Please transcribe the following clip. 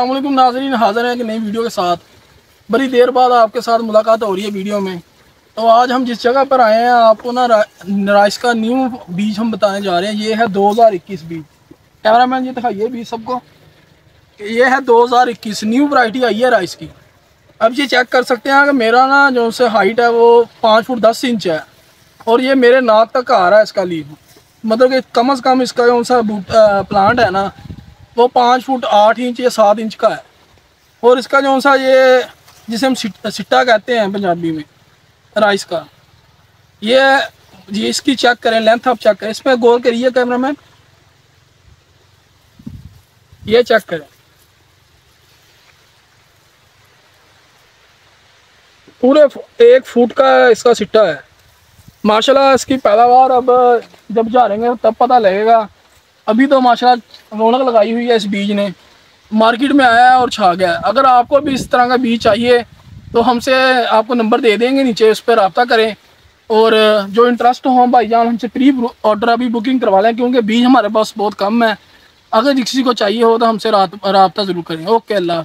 वालेकुम नाजरीन, हाज़िर हैं एक नई वीडियो के साथ। बड़ी देर बाद आपके साथ मुलाकात हो रही है वीडियो में। तो आज हम जिस जगह पर आए हैं, आपको ना राइस का न्यू बीज हम बताने जा रहे हैं। ये है 2021 बीज कैमरामैन जी दिखाइए बीज सबको। ये है 2021 न्यू वैरायटी आई है राइस की। अब ये चेक कर सकते हैं कि मेरा ना जो से हाइट है वो पाँच फुट दस इंच है। और ये मेरे नाक तक आ रहा है इसका लीव मतलब कि कम अज़ कम इसका जो सा प्लांट है ना वो पाँच फुट आठ इंच या सात इंच का है। और इसका जो सा ये, जिसे हम सिट्टा कहते हैं पंजाबी में, राइस का, ये ये इसकी चेक करें, लेंथ आप चेक करें, इसमें गौर करिए कैमरा मैन ये चेक करें। पूरे एक फुट का इसका सिट्टा है। माशाल्लाह इसकी पैदावार अब जब झाड़ेंगे तब पता लगेगा अभी तो माशाल्लाह रौनक लगाई हुई है इस बीज ने। मार्केट में आया है और छा गया। अगर आपको भी इस तरह का बीज चाहिए तो हमसे आपको नंबर दे देंगे नीचे, उस पर रबता करें। और जो इंटरेस्ट हो भाई जान, हमसे प्री ऑर्डर अभी बुकिंग करवा लें, क्योंकि बीज हमारे पास बहुत कम है। अगर किसी को चाहिए हो तो हमसे रबता ज़रूर करें। ओके, अल्लाह